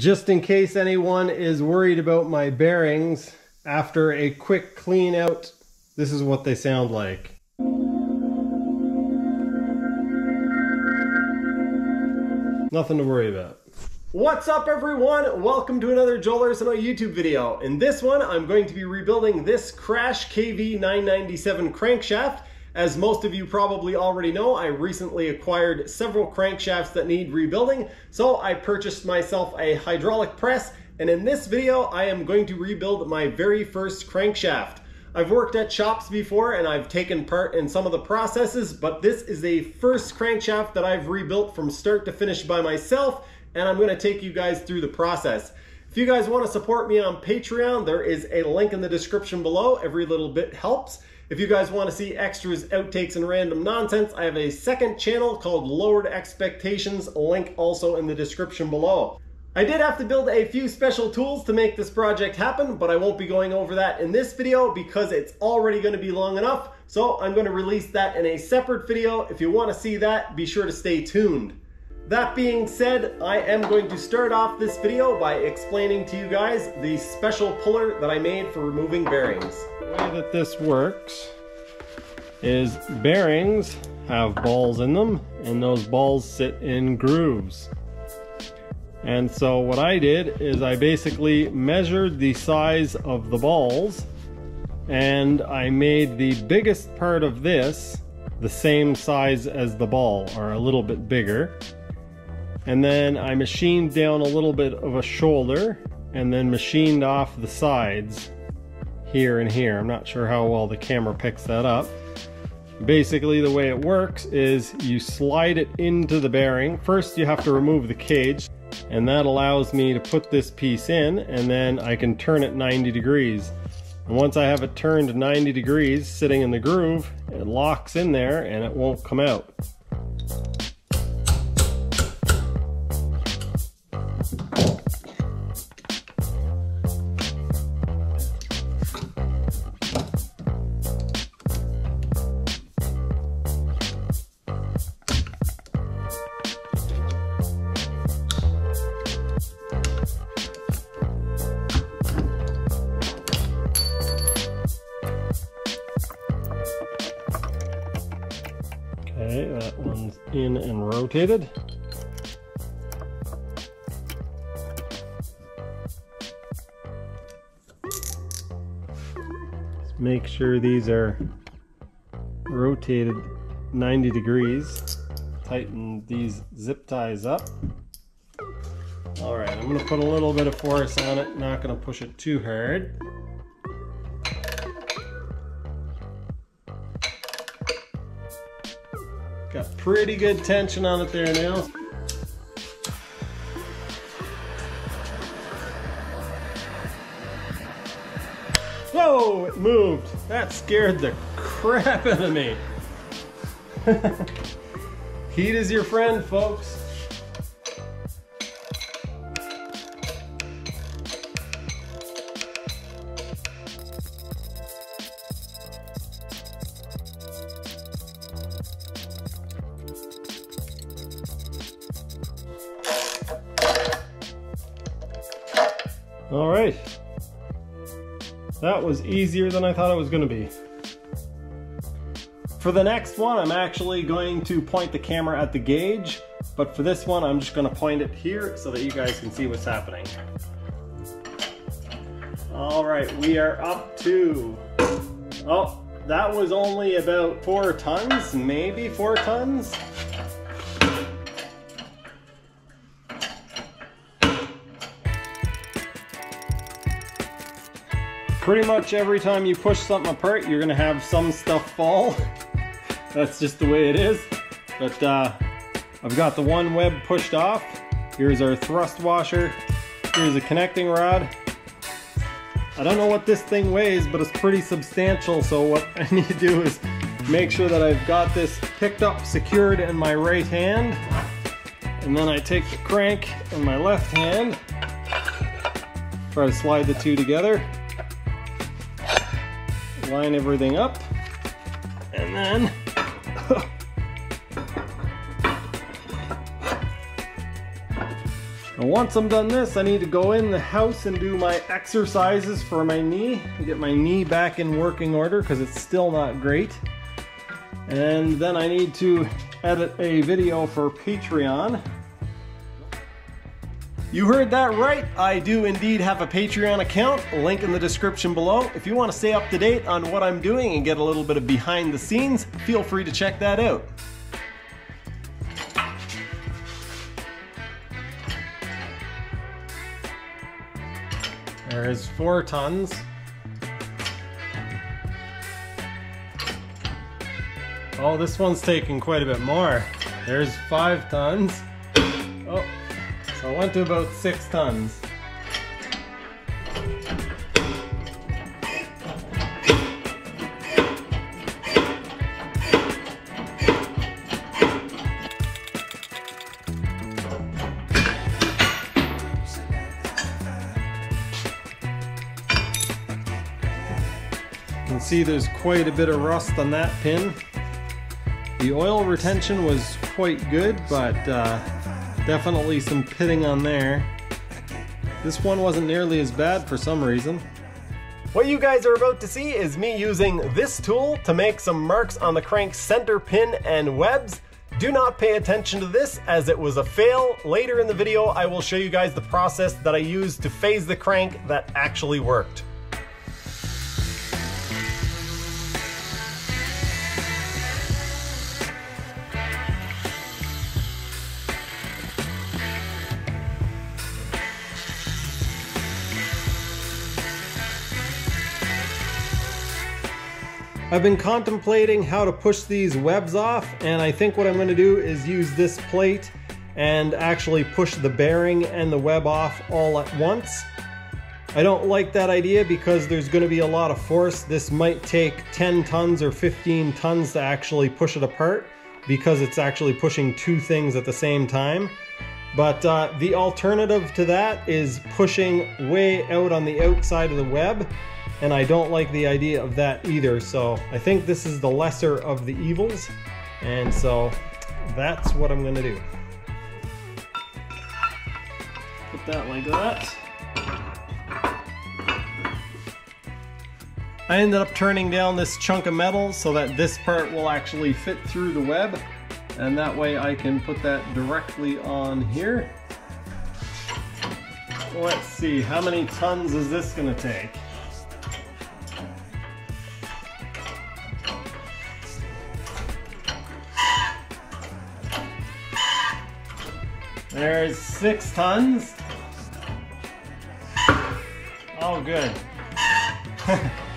Just in case anyone is worried about my bearings, after a quick clean out, this is what they sound like. Nothing to worry about. What's up everyone? Welcome to another Joel Arseneault YouTube video. In this one, I'm going to be rebuilding this Krash KV997 crankshaft. As most of you probably already know, I recently acquired several crankshafts that need rebuilding, so I purchased myself a hydraulic press, and in this video, I am going to rebuild my very first crankshaft. I've worked at shops before and I've taken part in some of the processes, but this is a first crankshaft that I've rebuilt from start to finish by myself, and I'm gonna take you guys through the process. If you guys wanna support me on Patreon, there is a link in the description below. Every little bit helps. If you guys wanna see extras, outtakes, and random nonsense, I have a second channel called Lowered Expectations, link also in the description below. I did have to build a few special tools to make this project happen, but I won't be going over that in this video because it's already going to be long enough. So I'm going to release that in a separate video. If you want to see that, be sure to stay tuned. That being said, I am going to start off this video by explaining to you guys the special puller that I made for removing bearings. The way that this works is bearings have balls in them and those balls sit in grooves. And so what I did is I basically measured the size of the balls and I made the biggest part of this the same size as the ball or a little bit bigger. And then I machined down a little bit of a shoulder and then machined off the sides here and here. I'm not sure how well the camera picks that up. Basically the way it works is you slide it into the bearing. First you have to remove the cage and that allows me to put this piece in and then I can turn it 90 degrees. And once I have it turned 90 degrees sitting in the groove, it locks in there and it won't come out. And. Let's make sure these are rotated 90 degrees. Tighten these zip ties up. All right, I'm gonna put a little bit of force on it, not gonna push it too hard. Got pretty good tension on it there now. Whoa, it moved. That scared the crap out of me. Heat is your friend, folks. Easier than I thought it was gonna be. For the next one, I'm actually going to point the camera at the gauge, but for this one, I'm just gonna point it here so that you guys can see what's happening. All right, we are up to, oh, that was only about four tons, maybe four tons. Pretty much every time you push something apart, you're gonna have some stuff fall. That's just the way it is. But uh, I've got the one web pushed off. Here's our thrust washer. Here's a connecting rod. I don't know what this thing weighs, but it's pretty substantial. So what I need to do is make sure that I've got this picked up, secured in my right hand. And then I take the crank in my left hand. Try to slide the two together line everything up and then And once I'm done this, I need to go in the house and do my exercises for my knee. Get my knee back in working order because it's still not great. And then I need to edit a video for Patreon. You heard that right. I do indeed have a Patreon account, link in the description below. If you want to stay up to date on what I'm doing and get a little bit of behind the scenes, feel free to check that out. There's four tons. Oh, this one's taking quite a bit more. There's five tons. Oh, so I went to about six tons. You can see there's quite a bit of rust on that pin. The oil retention was quite good, but uh, definitely some pitting on there. This one wasn't nearly as bad for some reason. What you guys are about to see is me using this tool to make some marks on the crank center pin and webs. Do not pay attention to this as it was a fail. Later in the video, I will show you guys the process that I used to phase the crank that actually worked. I've been contemplating how to push these webs off and I think what I'm going to do is use this plate and actually push the bearing and the web off all at once. I don't like that idea because there's going to be a lot of force. This might take 10 tons or 15 tons to actually push it apart because it's actually pushing two things at the same time. But uh, the alternative to that is pushing way out on the outside of the web and I don't like the idea of that either. So I think this is the lesser of the evils, and so that's what I'm gonna do. Put that like that. I ended up turning down this chunk of metal so that this part will actually fit through the web and that way I can put that directly on here. Let's see, how many tons is this gonna take? There's six tons. Oh, good.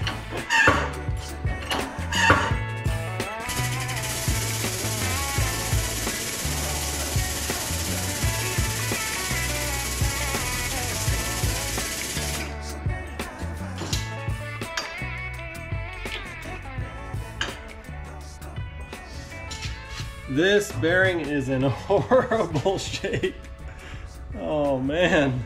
This bearing is in horrible shape. Oh man.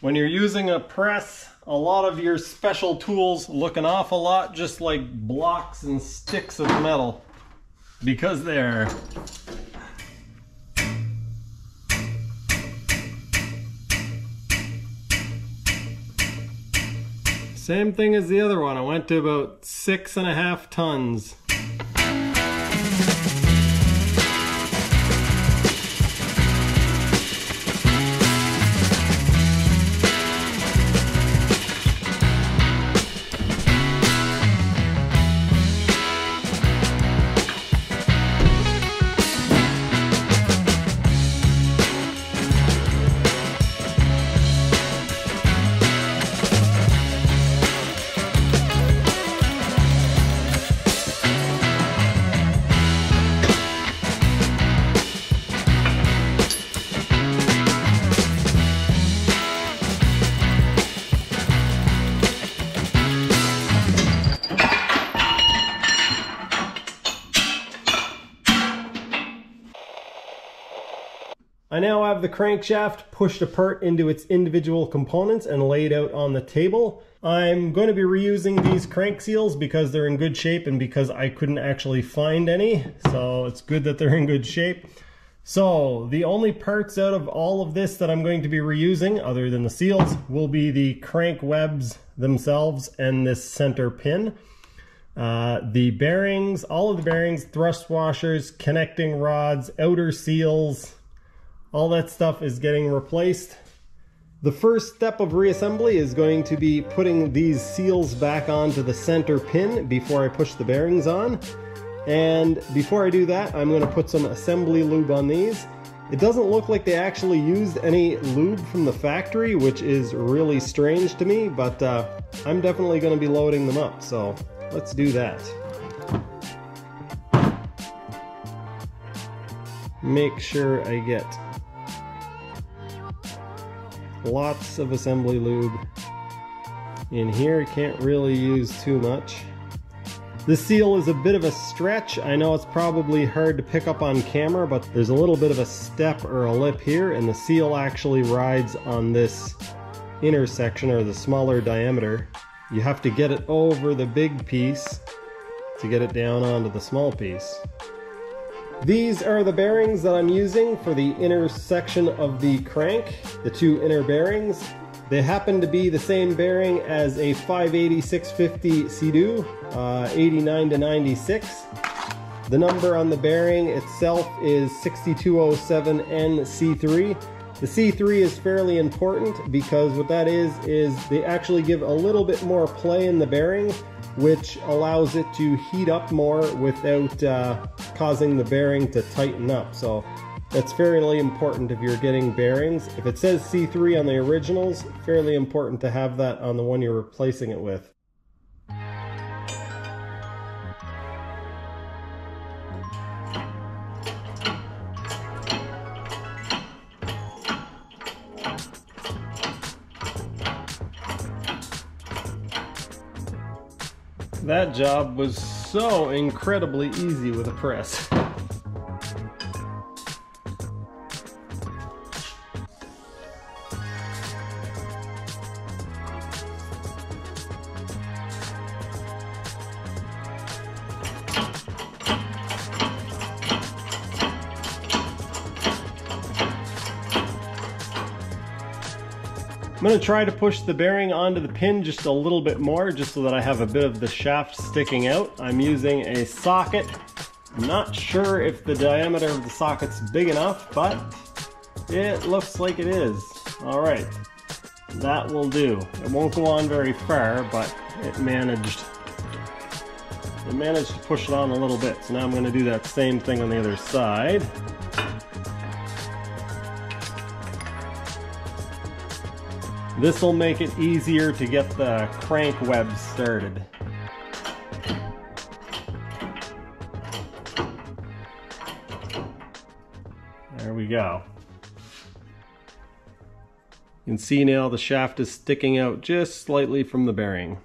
When you're using a press, a lot of your special tools look an awful lot just like blocks and sticks of metal because they're Same thing as the other one. I went to about six and a half tons. Have the crankshaft pushed apart into its individual components and laid out on the table. I'm going to be reusing these crank seals because they're in good shape and because I couldn't actually find any. So it's good that they're in good shape. So the only parts out of all of this that I'm going to be reusing, other than the seals, will be the crank webs themselves and this center pin. Uh, the bearings, all of the bearings, thrust washers, connecting rods, outer seals, all that stuff is getting replaced. The first step of reassembly is going to be putting these seals back onto the center pin before I push the bearings on. And before I do that, I'm going to put some assembly lube on these. It doesn't look like they actually used any lube from the factory, which is really strange to me, but uh, I'm definitely going to be loading them up, so let's do that. Make sure I get lots of assembly lube in here. Can't really use too much. The seal is a bit of a stretch. I know it's probably hard to pick up on camera, but there's a little bit of a step or a lip here, and the seal actually rides on this intersection or the smaller diameter. You have to get it over the big piece to get it down onto the small piece. These are the bearings that I'm using for the inner section of the crank, the two inner bearings. They happen to be the same bearing as a 580 650 Sea-Doo, uh, 89 to 96. The number on the bearing itself is 6207NC3. The C3 is fairly important because what that is, is they actually give a little bit more play in the bearing which allows it to heat up more without uh, causing the bearing to tighten up. So that's fairly important if you're getting bearings. If it says C3 on the originals, fairly important to have that on the one you're replacing it with. That job was so incredibly easy with a press. going to try to push the bearing onto the pin just a little bit more, just so that I have a bit of the shaft sticking out. I'm using a socket. I'm not sure if the diameter of the socket's big enough, but it looks like it is. All right, that will do. It won't go on very far, but it managed it managed to push it on a little bit. So now I'm going to do that same thing on the other side. This will make it easier to get the crank web started. There we go. You can see now the shaft is sticking out just slightly from the bearing.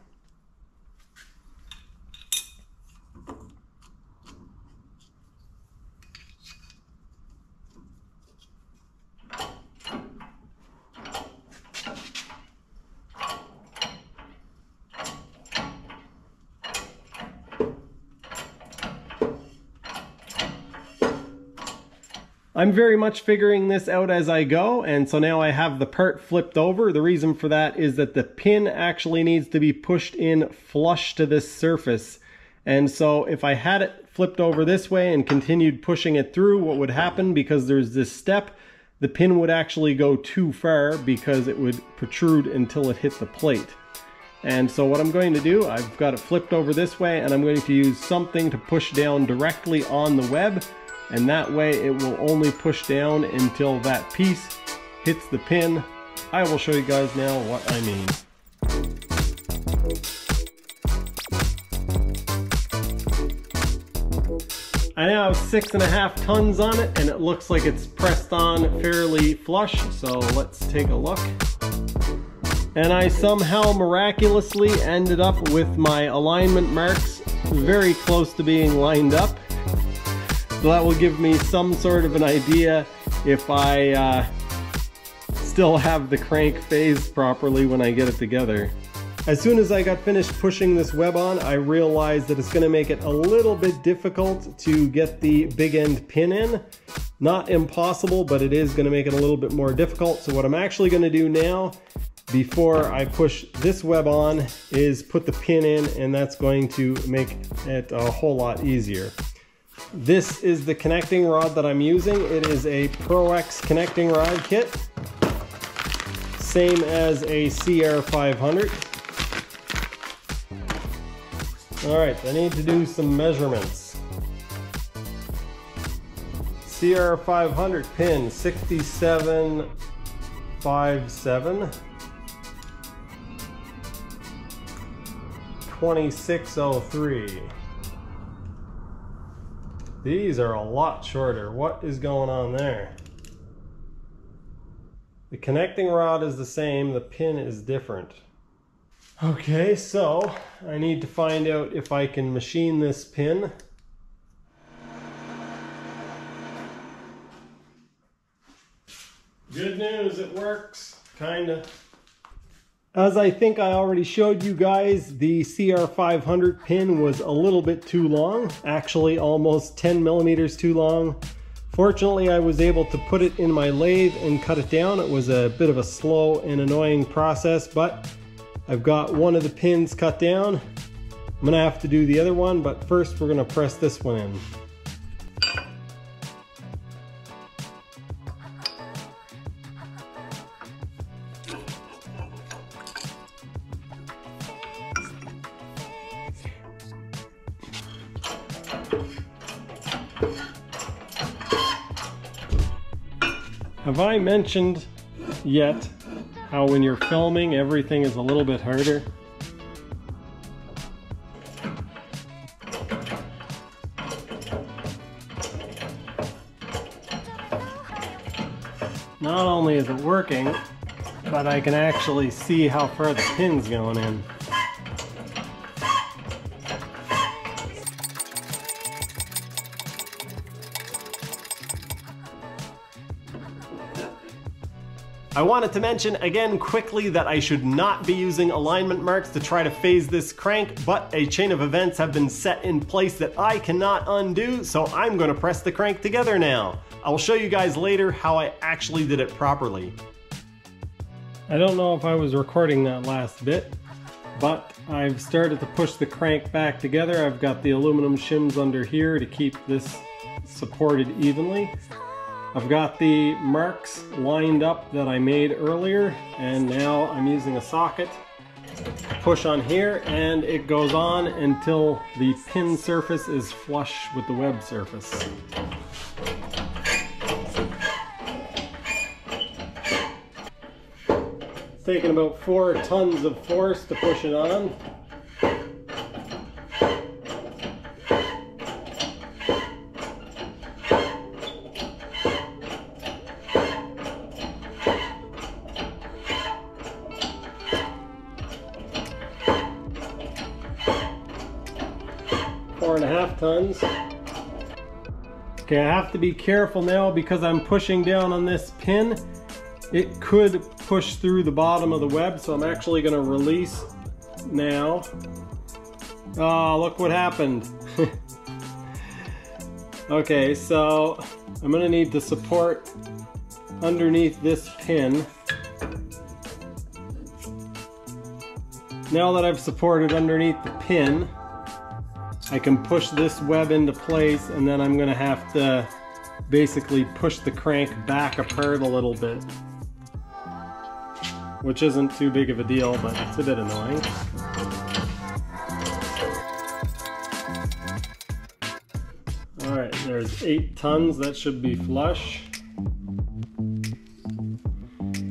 I'm very much figuring this out as I go, and so now I have the part flipped over. The reason for that is that the pin actually needs to be pushed in flush to this surface. And so if I had it flipped over this way and continued pushing it through, what would happen, because there's this step, the pin would actually go too far because it would protrude until it hit the plate. And so what I'm going to do, I've got it flipped over this way and I'm going to use something to push down directly on the web and that way it will only push down until that piece hits the pin. I will show you guys now what I mean. I now have six and a half tons on it and it looks like it's pressed on fairly flush. So let's take a look. And I somehow miraculously ended up with my alignment marks very close to being lined up. So that will give me some sort of an idea if I uh, still have the crank phased properly when I get it together. As soon as I got finished pushing this web on, I realized that it's gonna make it a little bit difficult to get the big end pin in. Not impossible, but it is gonna make it a little bit more difficult. So what I'm actually gonna do now, before I push this web on, is put the pin in and that's going to make it a whole lot easier. This is the connecting rod that I'm using. It is a Pro-X connecting rod kit. Same as a CR500. All right, I need to do some measurements. CR500 pin 6757 2603 These are a lot shorter. What is going on there? The connecting rod is the same, the pin is different. Okay, so I need to find out if I can machine this pin. Good news, it works, kinda. As I think I already showed you guys, the CR500 pin was a little bit too long, actually almost 10 millimeters too long. Fortunately, I was able to put it in my lathe and cut it down. It was a bit of a slow and annoying process, but I've got one of the pins cut down. I'm gonna have to do the other one, but first we're gonna press this one in. Have I mentioned yet how when you're filming everything is a little bit harder. Not only is it working, but I can actually see how far the pin's going in. I wanted to mention again quickly that I should not be using alignment marks to try to phase this crank, but a chain of events have been set in place that I cannot undo, so I'm gonna press the crank together now. I'll show you guys later how I actually did it properly. I don't know if I was recording that last bit, but I've started to push the crank back together. I've got the aluminum shims under here to keep this supported evenly. I've got the marks lined up that I made earlier and now I'm using a socket to push on here and it goes on until the pin surface is flush with the web surface. It's taking about four tons of force to push it on. Tons. Okay, I have to be careful now because I'm pushing down on this pin. It could push through the bottom of the web, so I'm actually gonna release now. Oh, look what happened. okay, so I'm gonna need to support underneath this pin. Now that I've supported underneath the pin, I can push this web into place and then I'm gonna have to basically push the crank back apart a little bit. Which isn't too big of a deal, but it's a bit annoying. Alright, there's eight tons, that should be flush.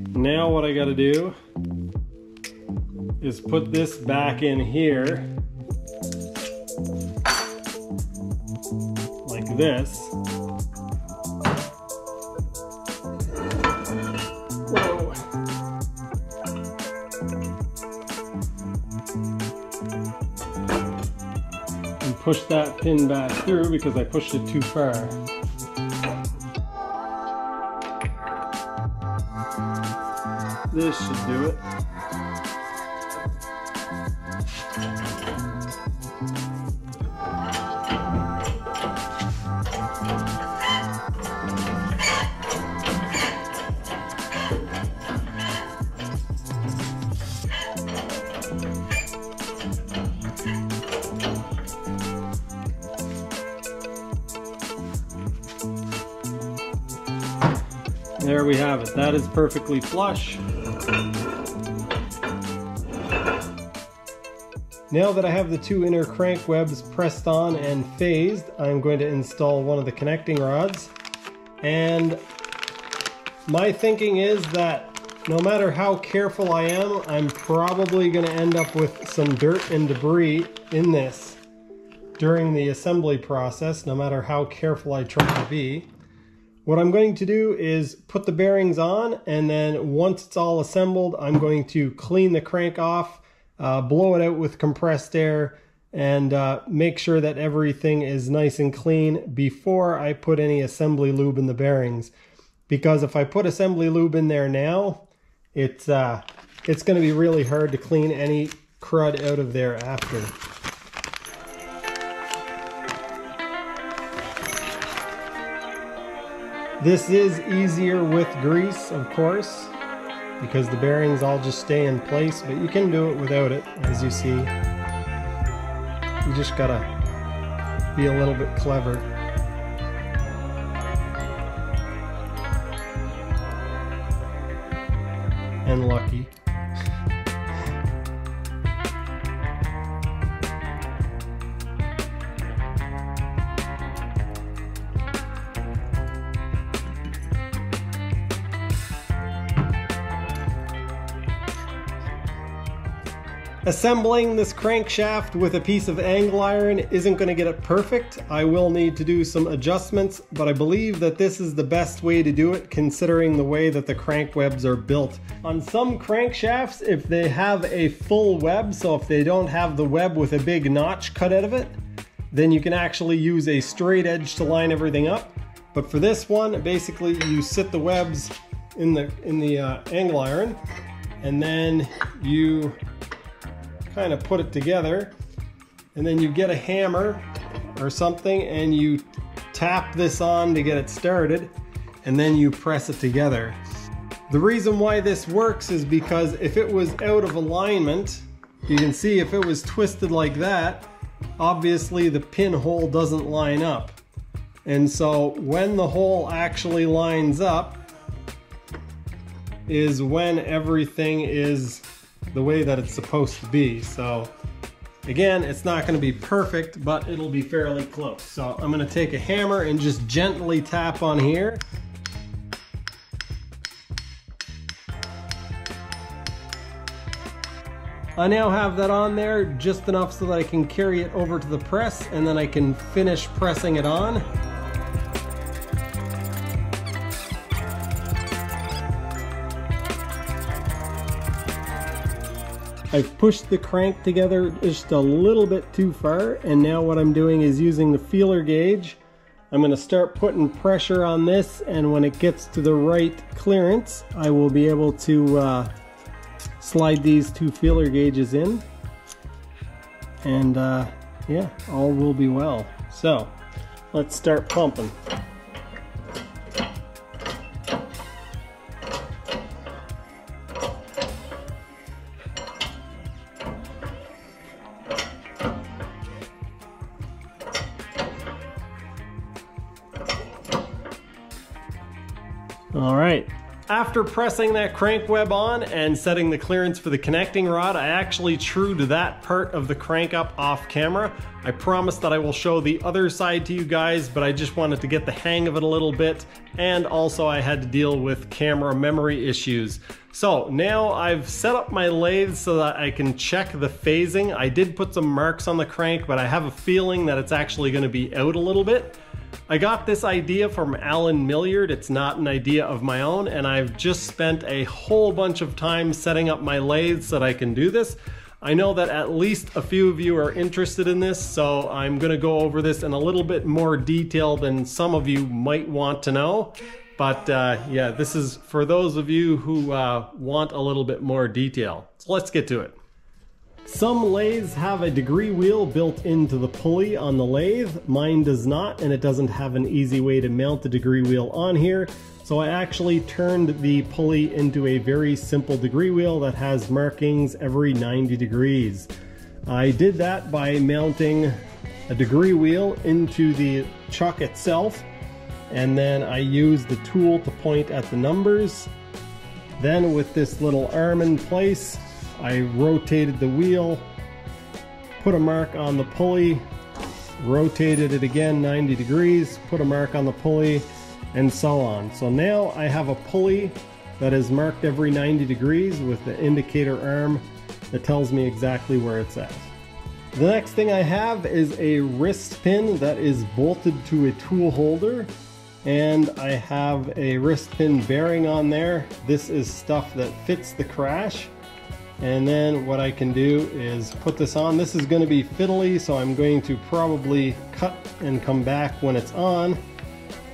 Now what I gotta do is put this back in here this. Whoa. And push that pin back through because I pushed it too far. This should do it. That is perfectly flush. Now that I have the two inner crank webs pressed on and phased, I'm going to install one of the connecting rods. And my thinking is that no matter how careful I am, I'm probably going to end up with some dirt and debris in this during the assembly process, no matter how careful I try to be. What I'm going to do is put the bearings on and then once it's all assembled, I'm going to clean the crank off, uh, blow it out with compressed air, and uh, make sure that everything is nice and clean before I put any assembly lube in the bearings. Because if I put assembly lube in there now, it's, uh, it's going to be really hard to clean any crud out of there after. This is easier with grease, of course, because the bearings all just stay in place, but you can do it without it, as you see. You just gotta be a little bit clever. And lucky. Assembling this crankshaft with a piece of angle iron isn't going to get it perfect. I will need to do some adjustments, but I believe that this is the best way to do it considering the way that the crank webs are built. On some crankshafts, if they have a full web, so if they don't have the web with a big notch cut out of it, then you can actually use a straight edge to line everything up. But for this one, basically you sit the webs in the, in the uh, angle iron and then you kind of put it together and then you get a hammer or something and you tap this on to get it started and then you press it together. The reason why this works is because if it was out of alignment, you can see if it was twisted like that, obviously the pinhole doesn't line up. And so when the hole actually lines up is when everything is the way that it's supposed to be. So again, it's not gonna be perfect, but it'll be fairly close. So I'm gonna take a hammer and just gently tap on here. I now have that on there just enough so that I can carry it over to the press and then I can finish pressing it on. I've pushed the crank together just a little bit too far and now what I'm doing is using the feeler gauge. I'm going to start putting pressure on this and when it gets to the right clearance I will be able to uh, slide these two feeler gauges in and uh, yeah all will be well. So let's start pumping. After pressing that crank web on and setting the clearance for the connecting rod, I actually trued that part of the crank up off camera. I promise that I will show the other side to you guys, but I just wanted to get the hang of it a little bit. And also I had to deal with camera memory issues. So now I've set up my lathe so that I can check the phasing. I did put some marks on the crank, but I have a feeling that it's actually gonna be out a little bit. I got this idea from Allen Millyard. It's not an idea of my own, and I've just spent a whole bunch of time setting up my lathe so that I can do this. I know that at least a few of you are interested in this, so I'm gonna go over this in a little bit more detail than some of you might want to know. But uh, yeah, this is for those of you who uh, want a little bit more detail. So let's get to it. Some lathes have a degree wheel built into the pulley on the lathe. Mine does not, and it doesn't have an easy way to mount the degree wheel on here. So I actually turned the pulley into a very simple degree wheel that has markings every 90 degrees. I did that by mounting a degree wheel into the chuck itself and then I used the tool to point at the numbers. Then with this little arm in place, I rotated the wheel, put a mark on the pulley, rotated it again 90 degrees, put a mark on the pulley, and so on. So now I have a pulley that is marked every 90 degrees with the indicator arm that tells me exactly where it's at. The next thing I have is a wrist pin that is bolted to a tool holder and I have a wrist pin bearing on there. This is stuff that fits the Krash. And then what I can do is put this on. This is going to be fiddly, so I'm going to probably cut and come back when it's on.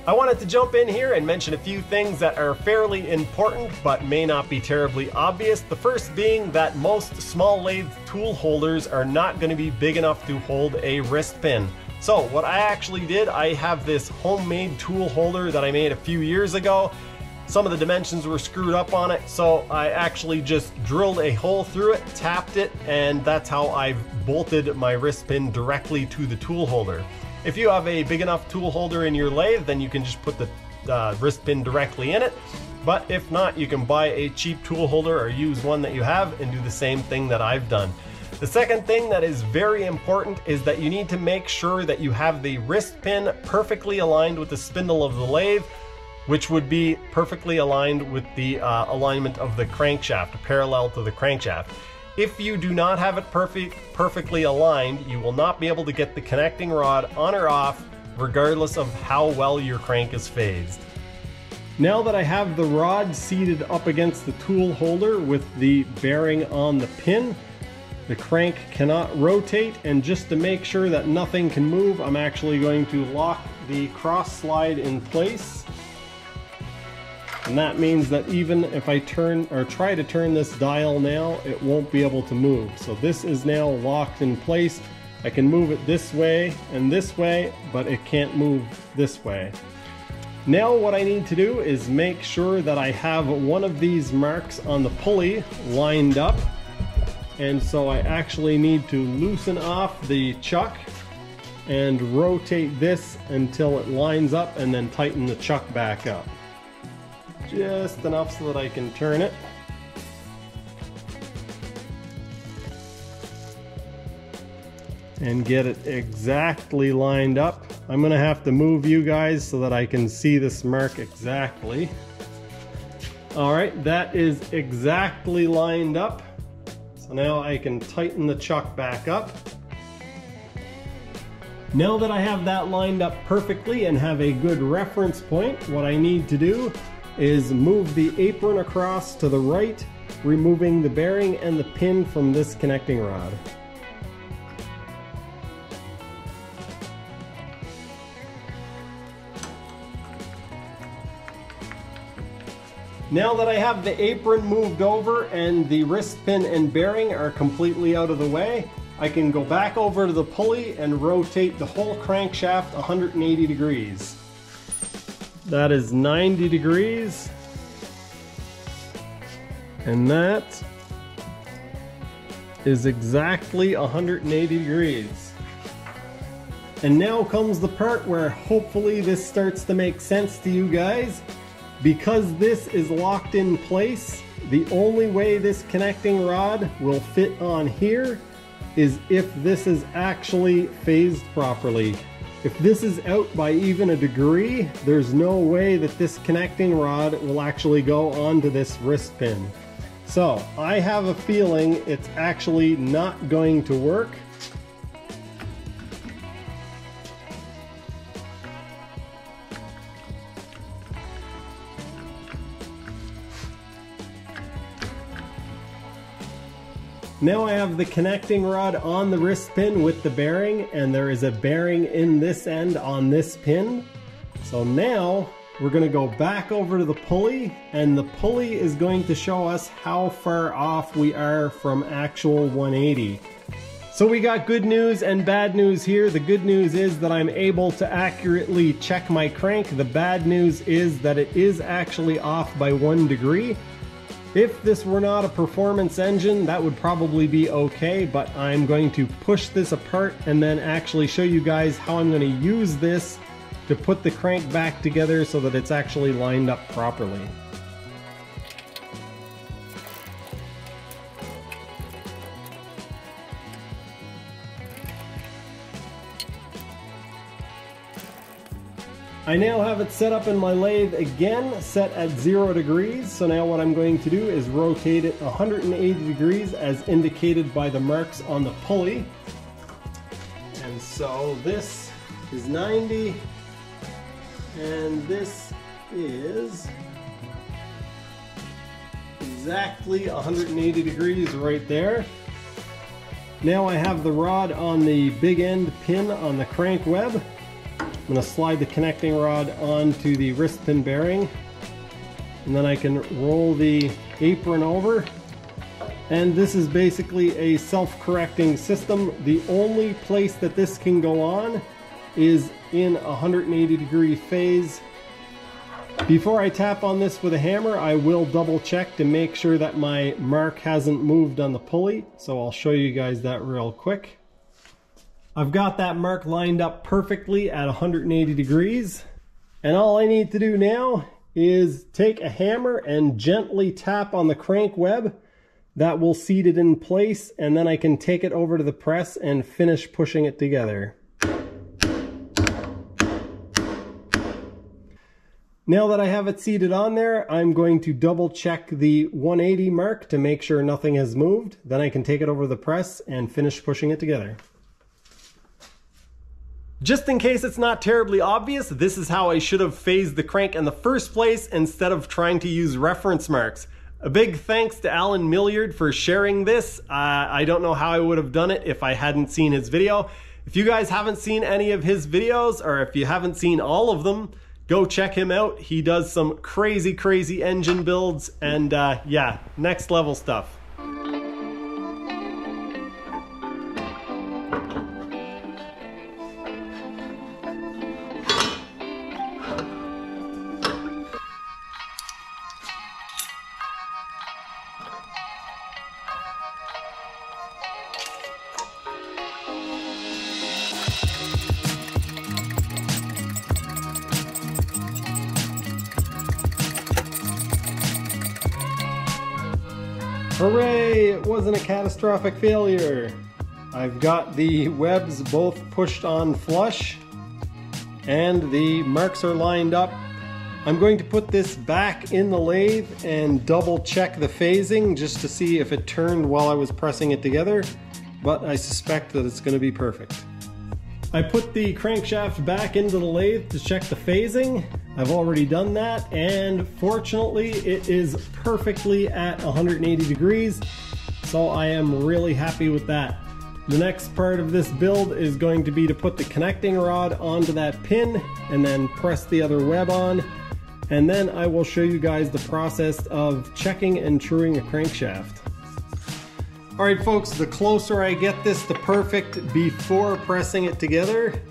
I wanted to jump in here and mention a few things that are fairly important but may not be terribly obvious. The first being that most small lathe tool holders are not going to be big enough to hold a wrist pin. So what I actually did, I have this homemade tool holder that I made a few years ago. Some of the dimensions were screwed up on it, so I actually just drilled a hole through it, tapped it, and that's how I've bolted my wrist pin directly to the tool holder. If you have a big enough tool holder in your lathe, then you can just put the uh, wrist pin directly in it. But if not, you can buy a cheap tool holder or use one that you have and do the same thing that I've done. The second thing that is very important is that you need to make sure that you have the wrist pin perfectly aligned with the spindle of the lathe, which would be perfectly aligned with the uh, alignment of the crankshaft, parallel to the crankshaft. If you do not have it perfect, perfectly aligned, you will not be able to get the connecting rod on or off, regardless of how well your crank is phased. Now that I have the rod seated up against the tool holder with the bearing on the pin, the crank cannot rotate and just to make sure that nothing can move, I'm actually going to lock the cross slide in place. And that means that even if I turn or try to turn this dial now, it won't be able to move. So this is now locked in place. I can move it this way and this way, but it can't move this way. Now what I need to do is make sure that I have one of these marks on the pulley lined up and so I actually need to loosen off the chuck and rotate this until it lines up and then tighten the chuck back up. Just enough so that I can turn it. And get it exactly lined up. I'm gonna have to move you guys so that I can see this mark exactly. All right, that is exactly lined up. So now I can tighten the chuck back up. Now that I have that lined up perfectly and have a good reference point, what I need to do is move the apron across to the right, removing the bearing and the pin from this connecting rod. Now that I have the apron moved over and the wrist pin and bearing are completely out of the way, I can go back over to the pulley and rotate the whole crankshaft 180 degrees. That is 90 degrees. And that is exactly 180 degrees. And now comes the part where hopefully this starts to make sense to you guys. Because this is locked in place, the only way this connecting rod will fit on here is if this is actually phased properly. If this is out by even a degree, there's no way that this connecting rod will actually go onto this wrist pin. So I have a feeling it's actually not going to work Now I have the connecting rod on the wrist pin with the bearing and there is a bearing in this end on this pin. So now we're going to go back over to the pulley and the pulley is going to show us how far off we are from actual 180. So we got good news and bad news here. The good news is that I'm able to accurately check my crank. The bad news is that it is actually off by one degree. If this were not a performance engine, that would probably be okay, but I'm going to push this apart and then actually show you guys how I'm going to use this to put the crank back together so that it's actually lined up properly. I now have it set up in my lathe again, set at zero degrees. So now what I'm going to do is rotate it 180 degrees as indicated by the marks on the pulley. And so this is 90 and this is exactly 180 degrees right there. Now I have the rod on the big end pin on the crank web. I'm going to slide the connecting rod onto the wrist pin bearing and then I can roll the apron over and this is basically a self-correcting system. The only place that this can go on is in a 180 degree phase. Before I tap on this with a hammer, I will double check to make sure that my mark hasn't moved on the pulley. So I'll show you guys that real quick. I've got that mark lined up perfectly at 180 degrees. And all I need to do now is take a hammer and gently tap on the crank web. That will seat it in place and then I can take it over to the press and finish pushing it together. Now that I have it seated on there, I'm going to double check the 180 mark to make sure nothing has moved. Then I can take it over the press and finish pushing it together. Just in case it's not terribly obvious, this is how I should have phased the crank in the first place instead of trying to use reference marks. A big thanks to Allen Millyard for sharing this. Uh, I don't know how I would have done it if I hadn't seen his video. If you guys haven't seen any of his videos, or if you haven't seen all of them, go check him out. He does some crazy, crazy engine builds, and uh, yeah, next level stuff. Catastrophic failure. I've got the webs both pushed on flush and the marks are lined up. I'm going to put this back in the lathe and double check the phasing just to see if it turned while I was pressing it together, but I suspect that it's going to be perfect. I put the crankshaft back into the lathe to check the phasing. I've already done that and fortunately it is perfectly at 180 degrees so I am really happy with that. The next part of this build is going to be to put the connecting rod onto that pin and then press the other web on and then I will show you guys the process of checking and truing a crankshaft. All right, folks, the closer I get this to perfect before pressing it together,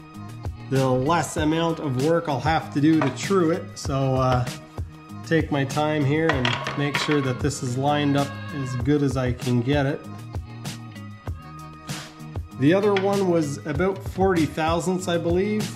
the less amount of work I'll have to do to true it. So uh, take my time here and make sure that this is lined up as good as I can get it. The other one was about 40 thousandths, I believe.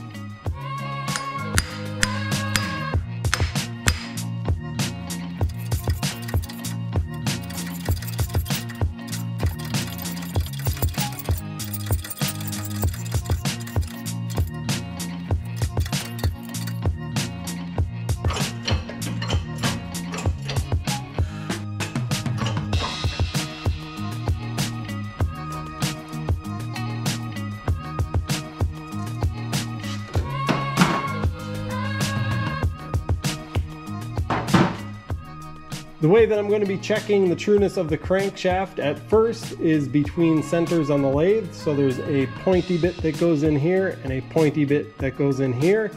Way that I'm going to be checking the trueness of the crankshaft at first is between centers on the lathe. So there's a pointy bit that goes in here and a pointy bit that goes in here.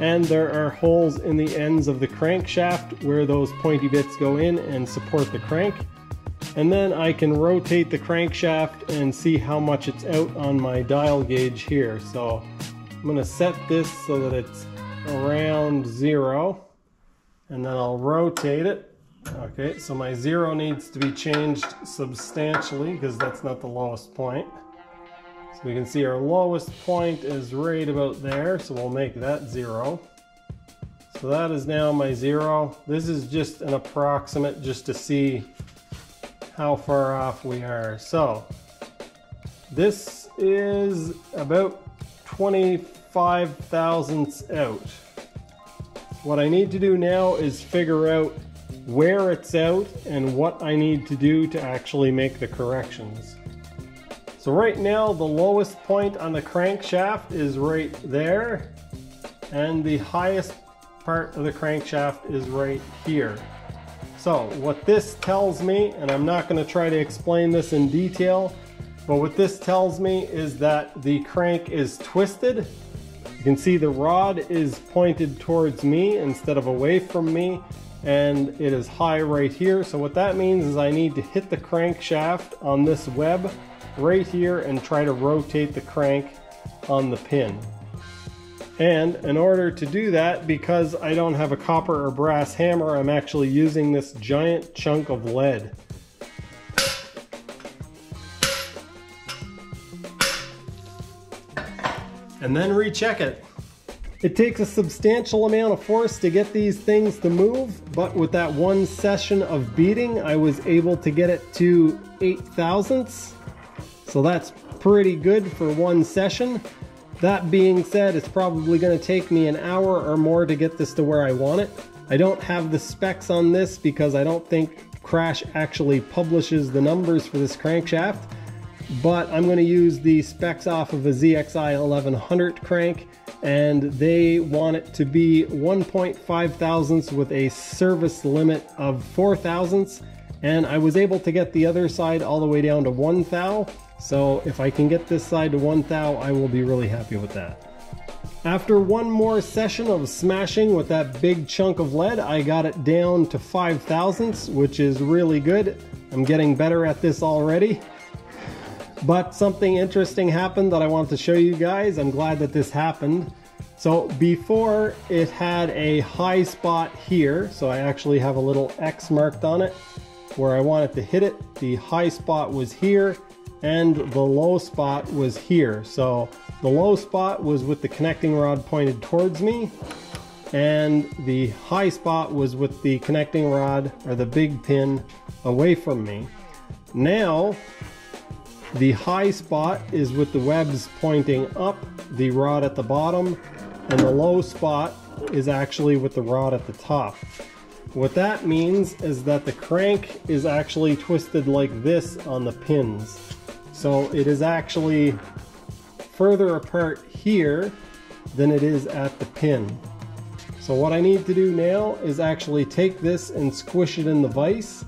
and there are holes in the ends of the crankshaft where those pointy bits go in and support the crank. And then I can rotate the crankshaft and see how much it's out on my dial gauge here. So I'm gonna set this so that it's around zero and then I'll rotate it. Okay, so my zero needs to be changed substantially because that's not the lowest point. So we can see our lowest point is right about there, so we'll make that zero. So that is now my zero. This is just an approximate just to see how far off we are. So this is about 25 thousandths out. What I need to do now is figure out where it's out and what I need to do to actually make the corrections. So right now the lowest point on the crankshaft is right there and the highest part of the crankshaft is right here. So what this tells me, and I'm not going to try to explain this in detail, but what this tells me is that the crank is twisted. You can see the rod is pointed towards me instead of away from me and it is high right here. So what that means is I need to hit the crankshaft on this web right here and try to rotate the crank on the pin. And in order to do that, because I don't have a copper or brass hammer, I'm actually using this giant chunk of lead. And then recheck it. It takes a substantial amount of force to get these things to move, but with that one session of beating, I was able to get it to 8 thousandths. So that's pretty good for one session. That being said, it's probably going to take me an hour or more to get this to where I want it. I don't have the specs on this because I don't think Krash actually publishes the numbers for this crankshaft, but I'm going to use the specs off of a ZXI 1100 crank and they want it to be 1.5 thousandths with a service limit of 4 thousandths and I was able to get the other side all the way down to 1 thou so if I can get this side to 1 thou, I will be really happy with that. After one more session of smashing with that big chunk of lead, I got it down to 5 thousandths, which is really good. I'm getting better at this already. But something interesting happened that I wanted to show you guys. I'm glad that this happened. So before it had a high spot here, so I actually have a little X marked on it where I wanted to hit it. The high spot was here and the low spot was here. So the low spot was with the connecting rod pointed towards me and the high spot was with the connecting rod or the big pin away from me. Now the high spot is with the webs pointing up, the rod at the bottom, and the low spot is actually with the rod at the top. What that means is that the crank is actually twisted like this on the pins. So it is actually further apart here than it is at the pin. So what I need to do now is actually take this and squish it in the vise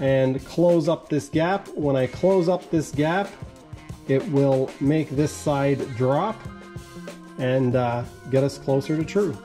and close up this gap. When I close up this gap, it will make this side drop and uh, get us closer to true.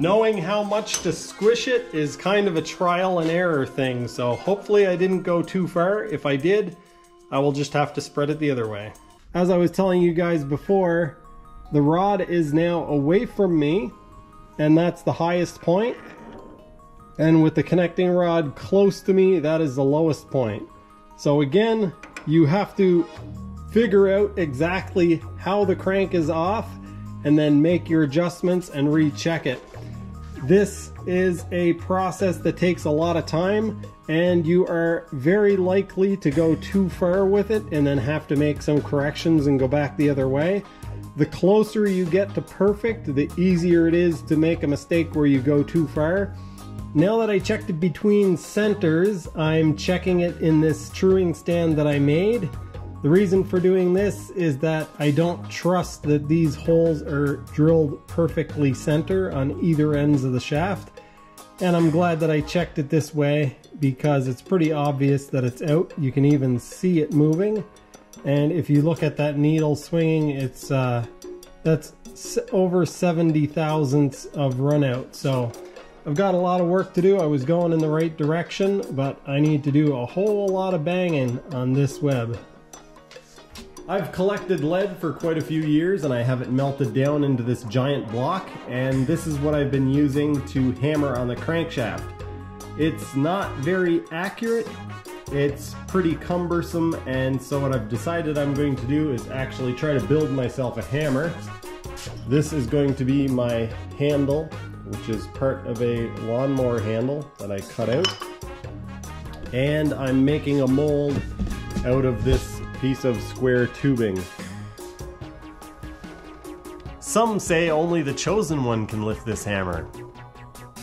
Knowing how much to squish it is kind of a trial and error thing, so hopefully I didn't go too far. If I did, I will just have to spread it the other way. As I was telling you guys before, the rod is now away from me, and that's the highest point. And with the connecting rod close to me, that is the lowest point. So again, you have to figure out exactly how the crank is off and then make your adjustments and recheck it. This is a process that takes a lot of time and you are very likely to go too far with it and then have to make some corrections and go back the other way. The closer you get to perfect, the easier it is to make a mistake where you go too far. Now that I checked it between centers, I'm checking it in this truing stand that I made The reason for doing this is that I don't trust that these holes are drilled perfectly center on either ends of the shaft. And I'm glad that I checked it this way because it's pretty obvious that it's out. You can even see it moving. And if you look at that needle swinging, it's uh, that's over 70 thousandths of run out. So I've got a lot of work to do. I was going in the right direction, but I need to do a whole lot of banging on this web. I've collected lead for quite a few years and I have it melted down into this giant block and this is what I've been using to hammer on the crankshaft. It's not very accurate, it's pretty cumbersome and so what I've decided I'm going to do is actually try to build myself a hammer. This is going to be my handle which is part of a lawnmower handle that I cut out and I'm making a mold out of this piece of square tubing. Some say only the chosen one can lift this hammer.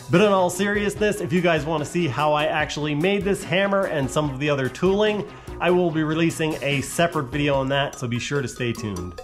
But in all seriousness, if you guys want to see how I actually made this hammer and some of the other tooling, I will be releasing a separate video on that, so be sure to stay tuned.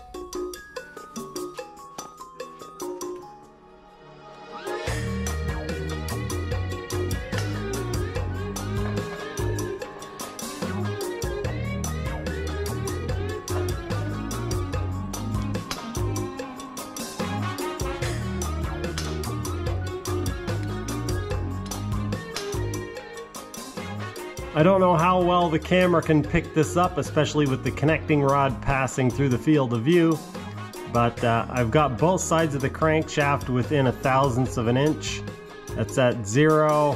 I don't know how well the camera can pick this up, especially with the connecting rod passing through the field of view, but uh, I've got both sides of the crankshaft within a thousandths of an inch. That's at zero.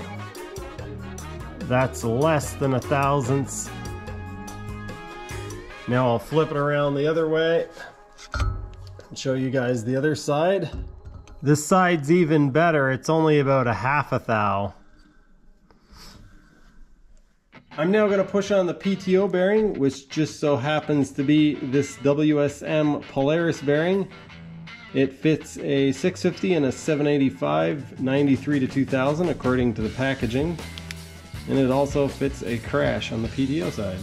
That's less than a thousandths. Now I'll flip it around the other way and show you guys the other side. This side's even better. It's only about a half a thou. I'm now going to push on the PTO bearing, which just so happens to be this WSM Polaris bearing. It fits a 650 and a 785, 93 to 2000 according to the packaging. And it also fits a Krash on the PTO side.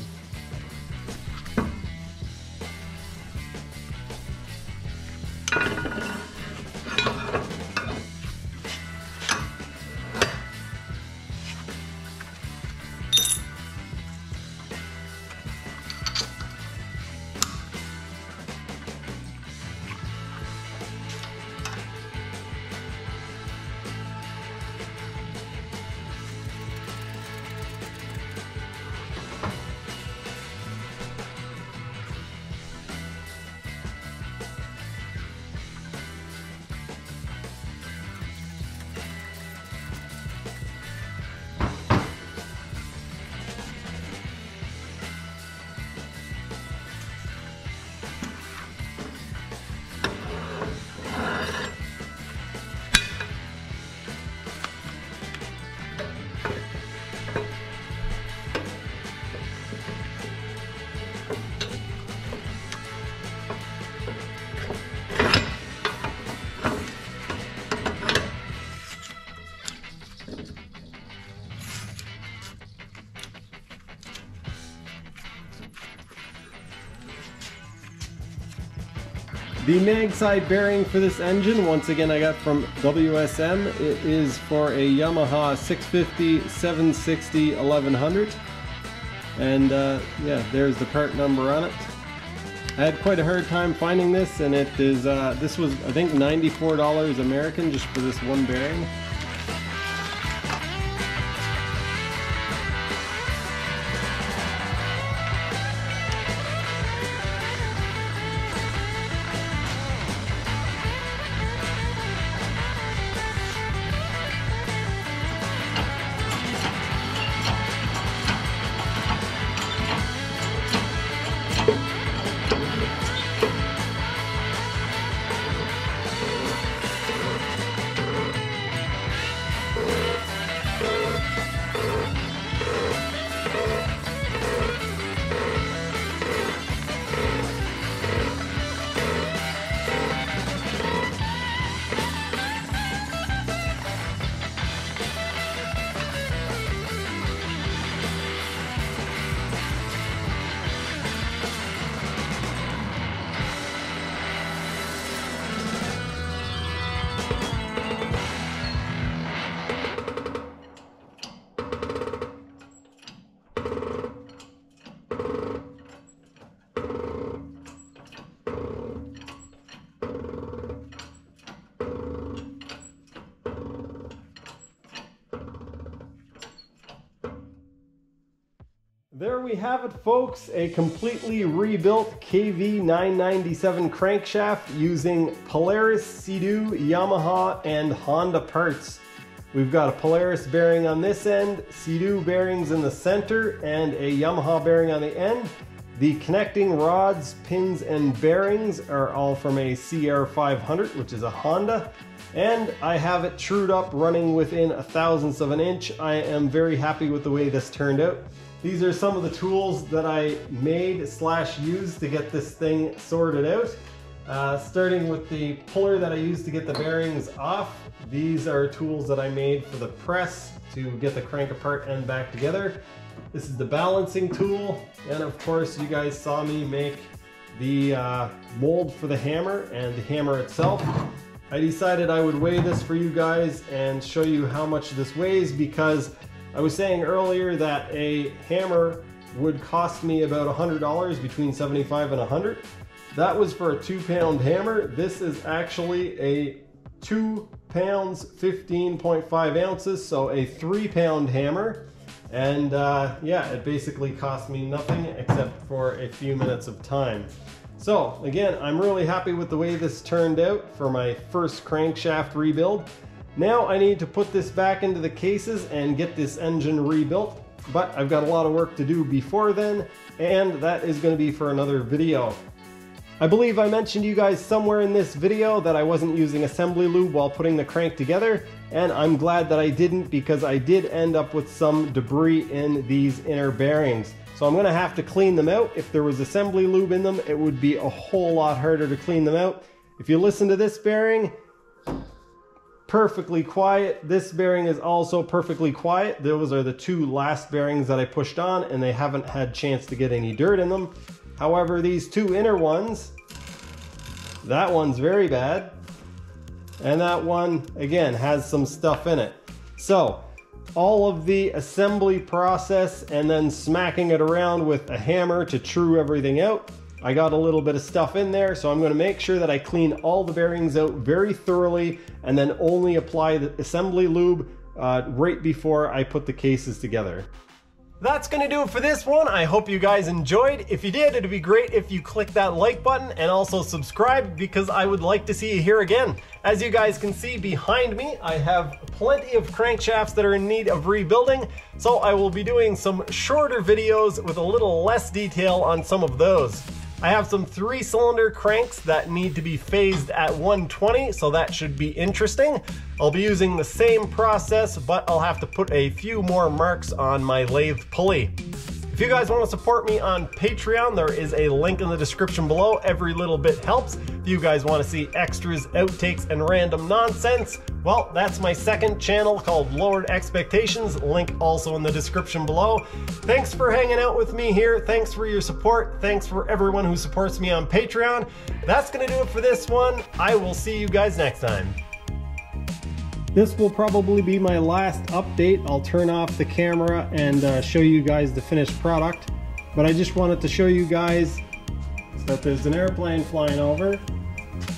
The mag side bearing for this engine, once again I got from WSM. It is for a Yamaha 650, 760, 1100. And uh, yeah, there's the part number on it. I had quite a hard time finding this and it is, uh, this was I think $94 American just for this one bearing. We have it folks, a completely rebuilt KV997 crankshaft using Polaris, Sea-Doo, Yamaha, and Honda parts. We've got a Polaris bearing on this end, Sea-Doo bearings in the center, and a Yamaha bearing on the end. The connecting rods, pins, and bearings are all from a CR500, which is a Honda. And I have it trued up running within a thousandth of an inch. I am very happy with the way this turned out. These are some of the tools that I made slash used to get this thing sorted out. Uh, starting with the puller that I used to get the bearings off. These are tools that I made for the press to get the crank apart and back together. This is the balancing tool. And of course, you guys saw me make the uh, mold for the hammer and the hammer itself. I decided I would weigh this for you guys and show you how much this weighs because I was saying earlier that a hammer would cost me about $100, between 75 and 100. That was for a two pound hammer. This is actually a two pounds, 15.5 ounces, so a three pound hammer. And uh, yeah, it basically cost me nothing except for a few minutes of time. So again, I'm really happy with the way this turned out for my first crankshaft rebuild. Now I need to put this back into the cases and get this engine rebuilt, but I've got a lot of work to do before then, and that is going to be for another video. I believe I mentioned you guys somewhere in this video that I wasn't using assembly lube while putting the crank together, and I'm glad that I didn't because I did end up with some debris in these inner bearings. So I'm gonna have to clean them out. If there was assembly lube in them, it would be a whole lot harder to clean them out. If you listen to this bearing, perfectly quiet. This bearing is also perfectly quiet. Those are the two last bearings that I pushed on and they haven't had chance to get any dirt in them. However, these two inner ones, that one's very bad. And that one, again, has some stuff in it. So, all of the assembly process and then smacking it around with a hammer to true everything out I got a little bit of stuff in there, so I'm gonna make sure that I clean all the bearings out very thoroughly and then only apply the assembly lube uh, right before I put the cases together. That's gonna do it for this one. I hope you guys enjoyed. If you did, it'd be great if you click that like button and also subscribe because I would like to see you here again. As you guys can see behind me, I have plenty of crankshafts that are in need of rebuilding, so I will be doing some shorter videos with a little less detail on some of those. I have some three cylinder cranks that need to be phased at 120, so that should be interesting. I'll be using the same process, but I'll have to put a few more marks on my lathe pulley. If you guys want to support me on Patreon, there is a link in the description below. Every little bit helps. If you guys want to see extras, outtakes, and random nonsense, well, that's my second channel called Lowered Expectations. Link also in the description below. Thanks for hanging out with me here. Thanks for your support. Thanks for everyone who supports me on Patreon. That's going to do it for this one. I will see you guys next time. This will probably be my last update. I'll turn off the camera and uh, show you guys the finished product. But I just wanted to show you guys that there's an airplane flying over.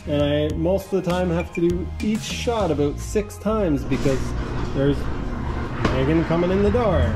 And I most of the time have to do each shot about six times because there's Megan coming in the door.